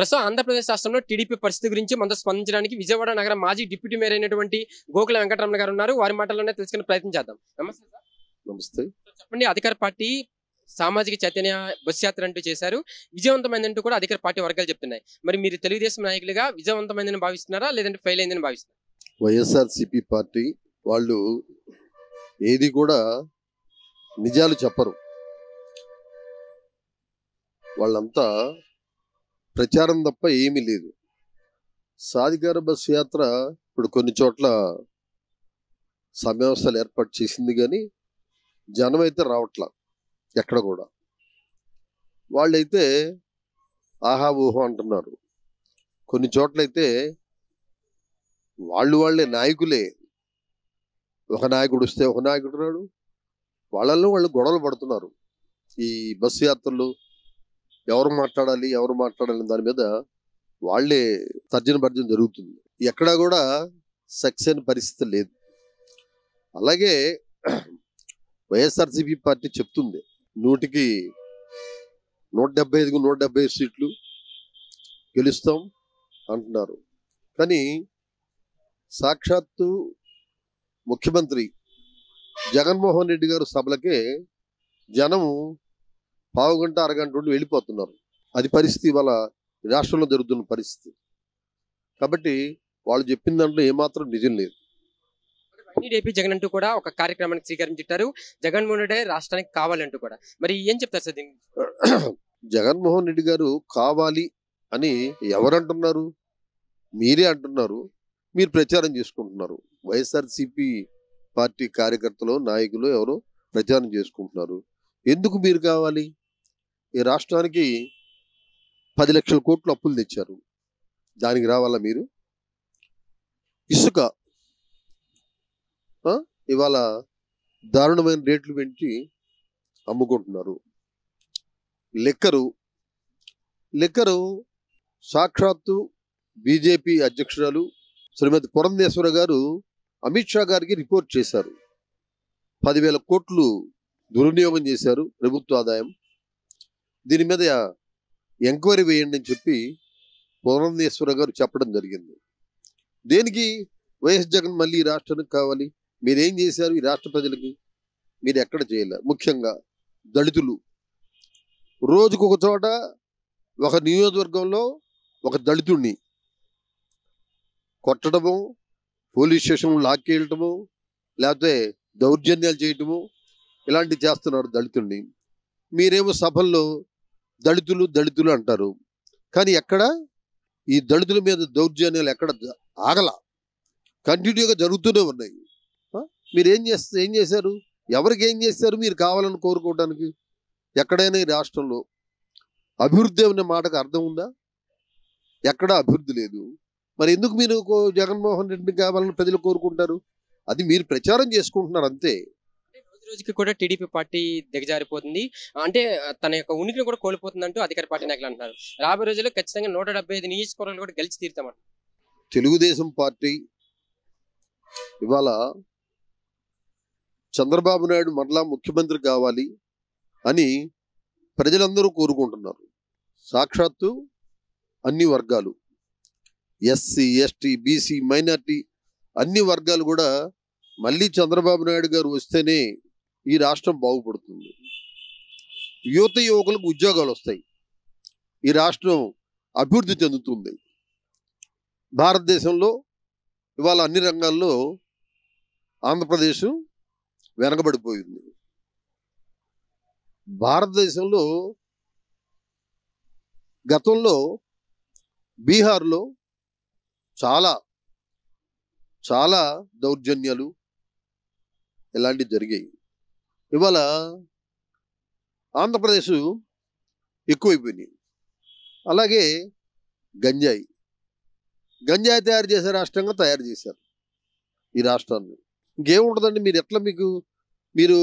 ప్రస్తుతం ఆంధ్రప్రదేశ్ రాష్ట్రంలో టీడీపీ పరిస్థితి గురించి మనతో స్పందించడానికి విజయవాడ నగర మాజీ డిప్యూటీ మేయర్ అయినటువంటి గోకుల వెంకటరమణ గారు ఉన్నారు. వారి మాటల్లోనే తెలుసుకునే ప్రయత్నం చేద్దాం. నమస్తే సార్. నమస్తే. చెప్పండి అధికార పార్టీ సామాజిక చైతన్య బస్ యాత్ర అంటూ చేశారు. విజయవంతమైందంటూ కూడా అధికార పార్టీ వర్గాలు చెప్తున్నాయి. మరి మీరు తెలుగుదేశం నాయకులుగా విజయవంతమైందని భావిస్తున్నారా లేదంటే ఫెయిల్ అయిందని భావిస్తున్నారా? వైఎస్ఆర్సిపి పార్టీ వాళ్ళు ఏది కూడా నిజాలు చెప్పరు. వాళ్ళంతా ప్రచారం తప్ప ఏమీ లేదు. సాధికార బస్ యాత్ర ఇప్పుడు కొన్ని చోట్ల సమ్యవస్థలు ఏర్పాటు చేసింది కానీ జనం అయితే రావట్లా ఎక్కడ కూడా. వాళ్ళైతే ఆహా ఊహో అంటున్నారు. కొన్ని చోట్లయితే వాళ్ళు వాళ్ళే నాయకులే. ఒక నాయకుడు వస్తే ఒక నాయకుడు రాడు. వాళ్ళల్లో వాళ్ళు గొడవలు పడుతున్నారు. ఈ బస్సు యాత్రలు ఎవరు మాట్లాడాలి ఎవరు మాట్లాడాలి దాని మీద వాళ్ళే తర్జన భర్జన జరుగుతుంది. ఎక్కడా కూడా సక్సెస్ అయిన పరిస్థితి లేదు. అలాగే వైఎస్ఆర్సీపీ పార్టీ చెప్తుంది నూటికి నూట డెబ్బై ఐదుకు నూట డెబ్బై ఐదు సీట్లు గెలుస్తాం అంటున్నారు. కానీ సాక్షాత్తు ముఖ్యమంత్రి జగన్మోహన్ రెడ్డి గారు సభలకే జనము పావు గంట అరగంట నుండి వెళ్ళిపోతున్నారు. అది పరిస్థితి ఇవాళ రాష్ట్రంలో జరుగుతున్న పరిస్థితి. కాబట్టి వాళ్ళు చెప్పిన దాంట్లో ఏమాత్రం నిజం లేదు. టీడీపీ జగన్ అంటూ కూడా ఒక కార్యక్రమానికి శ్రీకారం చుట్టారు. జగన్మోహన్ రెడ్డి రాష్ట్రానికి కావాలంటూ కూడా. మరి ఏం చెప్తారు సార్ దీనికి? జగన్మోహన్ రెడ్డి గారు కావాలి అని ఎవరంటున్నారు? మీరే అంటున్నారు. మీరు ప్రచారం చేసుకుంటున్నారు. వైఎస్ఆర్సిపి పార్టీ కార్యకర్తలు నాయకులు ఎవరో ప్రచారం చేసుకుంటున్నారు. ఎందుకు మీరు కావాలి? ఈ రాష్ట్రానికి పది లక్షల కోట్లు అప్పులు తెచ్చారు. దానికి రావాలా మీరు? ఇసుక. ఆ? ఇవాళ దారుణమైన రేట్లు పెంచి అమ్ముకుంటున్నారు. లెక్కరు. లెక్కరు సాక్షాత్తు బీజేపీ అధ్యక్షురాలు శ్రీమతి పురంధేశ్వర గారు అమిత్ షా గారికి రిపోర్ట్ చేశారు. పదివేల కోట్లు దుర్వినియోగం చేశారు ప్రభుత్వ ఆదాయం. దీని మీద ఎంక్వైరీ వేయండి అని చెప్పి పురంధేశ్వర గారు చెప్పడం జరిగింది. దేనికి వైఎస్ జగన్ మళ్ళీ ఈ రాష్ట్రానికి కావాలి? మీరేం చేశారు ఈ రాష్ట్ర ప్రజలకి? మీరు ఎక్కడ చేయలేరు ముఖ్యంగా దళితులు. రోజుకు ఒక చోట ఒక నియోజకవర్గంలో ఒక దళితుడిని కొట్టడము పోలీస్ స్టేషన్ లాక్కేయటము లేకపోతే దౌర్జన్యాలు చేయటము ఇలాంటివి చేస్తున్నారు దళితుడిని మీరేమో సభల్లో దళితులు దళితులు అంటారు. కానీ ఎక్కడ? ఈ దళితుల మీద దౌర్జన్యాలు ఎక్కడ ఆగల. కంటిన్యూగా జరుగుతూనే ఉన్నాయి. మీరేం మీరు ఏం చేస్తే ఏం చేశారు? ఎవరికి ఏం చేశారు మీరు కావాలని కోరుకోవడానికి ఎక్కడైనా ఈ రాష్ట్రంలో అభివృద్ధి అనే మాటకు అర్థం ఉందా? ఎక్కడా అభివృద్ధి లేదు. మరి ఎందుకు మీరు కో- జగన్మోహన్ రెడ్డిని కావాలని ప్రజలు కోరుకుంటారు? అది మీరు ప్రచారం చేసుకుంటున్నారు అంతే. రోజుకి కూడా టీడీపీ పార్టీ దిగజారిపోతుంది. అంటే తన యొక్క ఉనికిని కూడా కోల్పోతుందంటూ అధికార పార్టీ నాయకులు అంటున్నారు. రాబోయే రోజుల్లో ఖచ్చితంగా నూట డెబ్బై ఐదు నియోజకవర్గాలు కూడా గెలిచి తీరుతామంట. తెలుగుదేశం పార్టీ ఇవాళ చంద్రబాబు నాయుడు మరలా ముఖ్యమంత్రి కావాలి అని ప్రజలందరూ కోరుకుంటున్నారు. సాక్షాత్తు అన్ని వర్గాలు ఎస్సీ ఎస్టీ బీసీ మైనార్టీ అన్ని వర్గాలు కూడా మళ్ళీ చంద్రబాబు నాయుడు గారు వస్తేనే ఈ రాష్ట్రం బాగుపడుతుంది. యువత యువకులకు ఉద్యోగాలు వస్తాయి. ఈ రాష్ట్రం అభివృద్ధి చెందుతుంది. భారతదేశంలో ఇవాళ అన్ని రంగాల్లో ఆంధ్రప్రదేశ్ వెనకబడిపోయింది. భారతదేశంలో గతంలో బీహార్లో చాలా చాలా దౌర్జన్యాలు ఇలాంటివి జరిగాయి. ఇవాళ ఆంధ్రప్రదేశ్ ఎక్కువైపోయినాయి. అలాగే గంజాయి. గంజాయి తయారు చేసే రాష్ట్రంగా తయారు చేశారు ఈ రాష్ట్రాన్ని. ఇంకేముంటుందండి మీరు ఎట్లా మీకు మీరు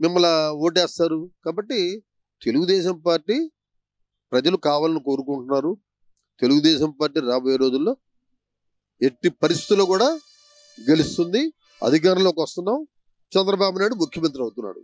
మిమ్మల్ని ఓటేస్తారు? కాబట్టి తెలుగుదేశం పార్టీ ప్రజలు కావాలని కోరుకుంటున్నారు. తెలుగుదేశం పార్టీ రాబోయే రోజుల్లో ఎట్టి పరిస్థితుల్లో కూడా గెలుస్తుంది. అధికారంలోకి వస్తున్నాం. చంద్రబాబు నాయుడు ముఖ్యమంత్రి అవుతున్నాడు.